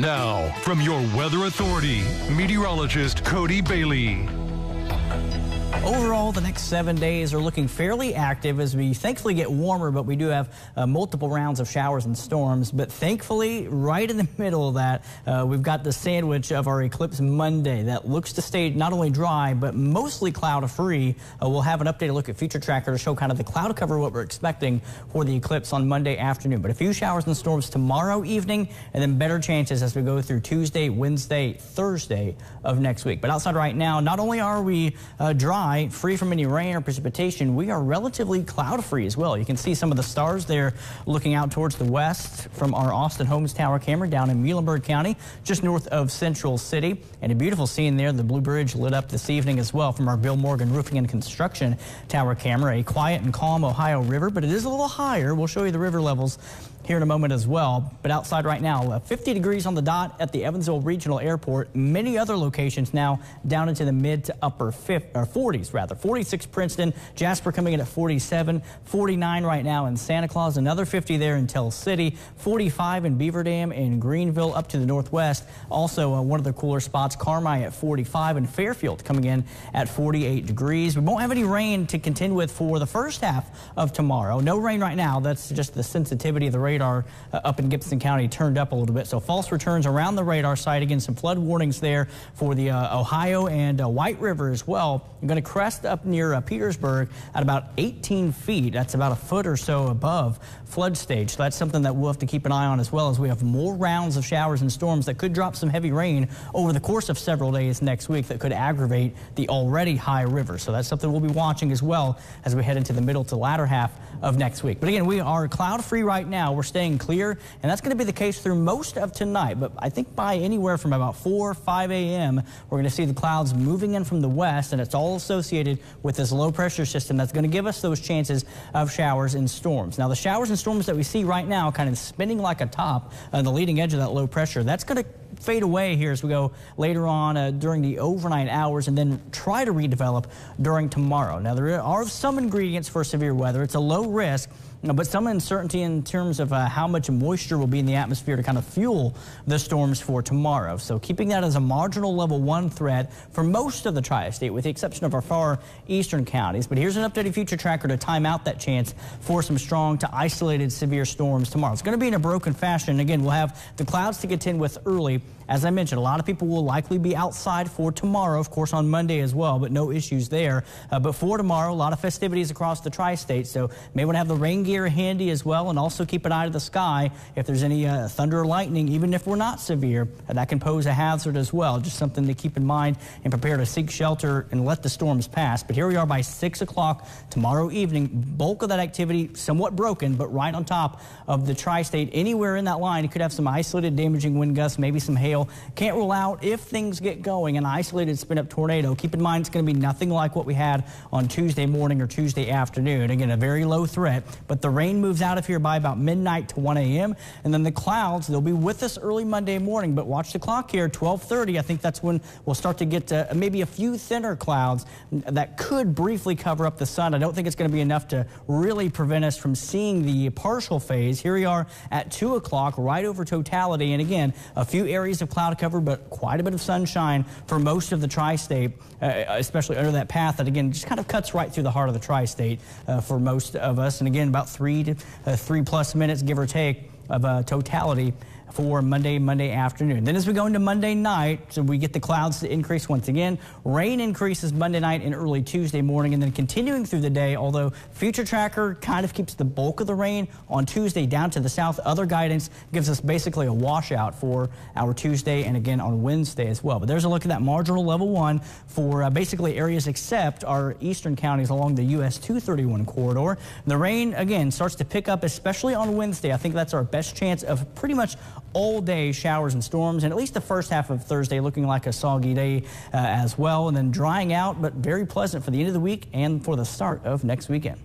Now, from your weather authority, meteorologist Cody Bailey. Overall, the next seven days are looking fairly active as we thankfully get warmer, but we do have uh, multiple rounds of showers and storms. But thankfully, right in the middle of that, uh, we've got the sandwich of our eclipse Monday that looks to stay not only dry, but mostly cloud free. Uh, we'll have an updated look at Future Tracker to show kind of the cloud cover, what we're expecting for the eclipse on Monday afternoon. But a few showers and storms tomorrow evening, and then better chances as we go through Tuesday, Wednesday, Thursday of next week. But outside right now, not only are we uh, dry, free from any rain or precipitation, we are relatively cloud free as well. You can see some of the stars there looking out towards the west from our Austin Homes Tower camera down in Muhlenberg County, just north of Central City. And a beautiful scene there, the Blue Bridge lit up this evening as well from our Bill Morgan Roofing and Construction Tower camera. A quiet and calm Ohio River, but it is a little higher. We'll show you the river levels here in a moment as well. But outside right now, uh, 50 degrees on the dot at the Evansville Regional Airport. Many other locations now down into the mid to upper 50, or 40s rather. 46 Princeton, Jasper coming in at 47, 49 right now in Santa Claus, another 50 there in Tell City, 45 in Beaver Dam and Greenville up to the northwest. Also uh, one of the cooler spots, Carmi at 45 and Fairfield coming in at 48 degrees. We won't have any rain to contend with for the first half of tomorrow. No rain right now. That's just the sensitivity of the radar radar uh, up in Gibson County turned up a little bit. So false returns around the radar site. Again, some flood warnings there for the uh, Ohio and uh, White River as well. I'm going to crest up near uh, Petersburg at about 18 feet. That's about a foot or so above flood stage. So that's something that we'll have to keep an eye on as well as we have more rounds of showers and storms that could drop some heavy rain over the course of several days next week that could aggravate the already high river. So that's something we'll be watching as well as we head into the middle to latter half of next week. But again, we are cloud free right now. We're staying clear, and that's going to be the case through most of tonight. But I think by anywhere from about 4 or 5 a.m., we're going to see the clouds moving in from the west, and it's all associated with this low pressure system that's going to give us those chances of showers and storms. Now, the showers and storms that we see right now kind of spinning like a top on the leading edge of that low pressure, that's going to fade away here as we go later on uh, during the overnight hours and then try to redevelop during tomorrow. Now, there are some ingredients for severe weather. It's a low risk but some uncertainty in terms of uh, how much moisture will be in the atmosphere to kind of fuel the storms for tomorrow. So keeping that as a marginal level one threat for most of the tri-state, with the exception of our far eastern counties. But here's an updated future tracker to time out that chance for some strong to isolated severe storms tomorrow. It's going to be in a broken fashion. Again, we'll have the clouds to contend with early. As I mentioned, a lot of people will likely be outside for tomorrow, of course, on Monday as well, but no issues there. Uh, but for tomorrow, a lot of festivities across the tri-state, so may want to have the rain gear handy as well, and also keep an eye to the sky if there's any uh, thunder or lightning, even if we're not severe. That can pose a hazard as well. Just something to keep in mind and prepare to seek shelter and let the storms pass. But here we are by 6 o'clock tomorrow evening. Bulk of that activity somewhat broken, but right on top of the tri-state. Anywhere in that line, it could have some isolated damaging wind gusts, maybe some hail. Can't rule out if things get going an isolated spin-up tornado. Keep in mind it's going to be nothing like what we had on Tuesday morning or Tuesday afternoon. Again, a very low threat, but the rain moves out of here by about midnight to 1 a.m. And then the clouds, they'll be with us early Monday morning, but watch the clock here, 1230. I think that's when we'll start to get to maybe a few thinner clouds that could briefly cover up the sun. I don't think it's going to be enough to really prevent us from seeing the partial phase. Here we are at 2 o'clock, right over totality. And again, a few areas of cloud cover, but quite a bit of sunshine for most of the tri-state, uh, especially under that path that, again, just kind of cuts right through the heart of the tri-state uh, for most of us. And again, about three to uh, three plus minutes, give or take, of uh, totality for Monday, Monday afternoon. Then as we go into Monday night, so we get the clouds to increase once again. Rain increases Monday night and early Tuesday morning, and then continuing through the day, although Future Tracker kind of keeps the bulk of the rain on Tuesday down to the south. Other guidance gives us basically a washout for our Tuesday and again on Wednesday as well. But there's a look at that marginal level one for uh, basically areas except our eastern counties along the US 231 corridor. The rain, again, starts to pick up, especially on Wednesday. I think that's our best chance of pretty much all day showers and storms, and at least the first half of Thursday looking like a soggy day uh, as well, and then drying out, but very pleasant for the end of the week and for the start of next weekend.